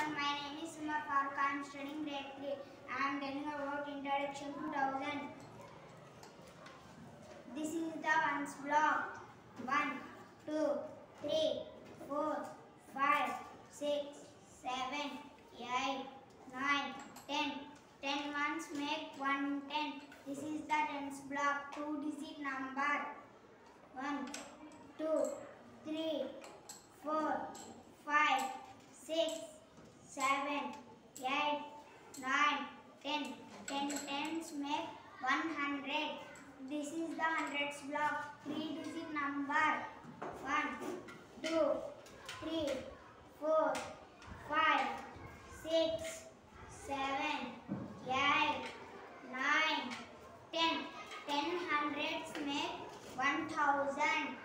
everyone. My name is Sumar Farooq. I am studying grade 3. I am telling about introduction to thousand. This is the ones block. 1, 2, 3, 4, 5, 6, 7, 8, 9, 10. 10 ones make 110. This is the tens block. 2 digit number. This is the hundreds block. Three digit number. One, two, three, four, five, six, seven, eight, nine, ten. Ten hundreds make one thousand.